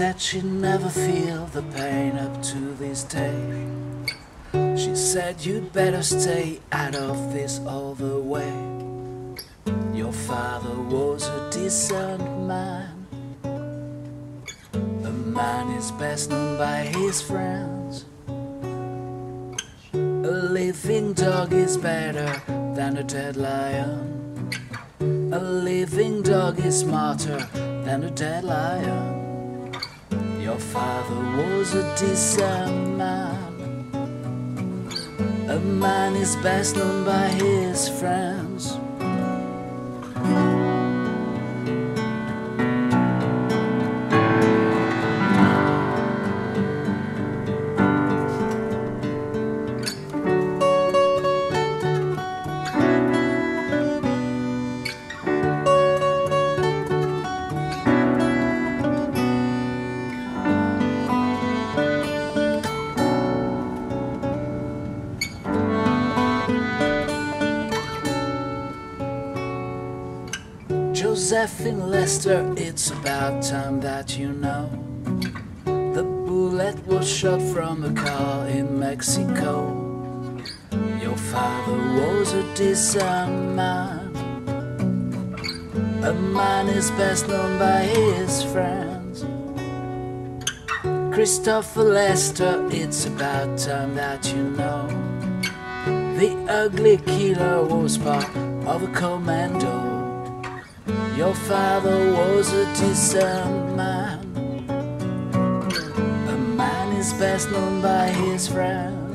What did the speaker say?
said she'd never feel the pain up to this day. She said you'd better stay out of this all the way. Your father was a decent man. A man is best known by his friends. A living dog is better than a dead lion. A living dog is smarter than a dead lion. Your father was a decent man. A man is best known by his friends. Josephine Lester, it's about time that you know. The bullet was shot from a car in Mexico. Your father was a decent man. A man is best known by his friends. Christopher Lester, it's about time that you know. The ugly killer was part of a commando. Your father was a decent man. A man is best known by his friends.